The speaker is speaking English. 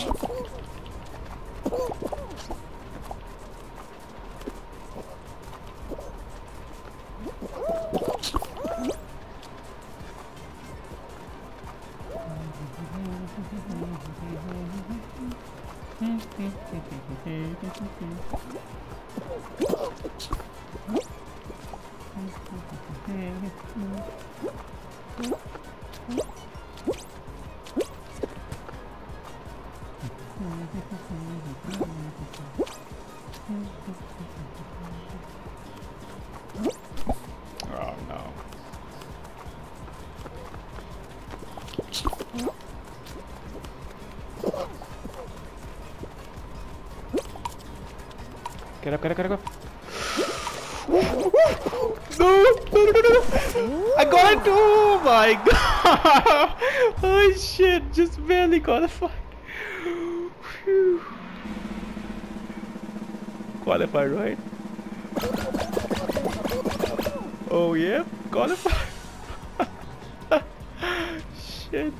Mm-hmm. Oh no. Get up, get up, get up. No, no, no, no, no. I got it. Oh my god. Oh shit, just barely qualified. Qualified, right? Oh yeah, qualified. Shit.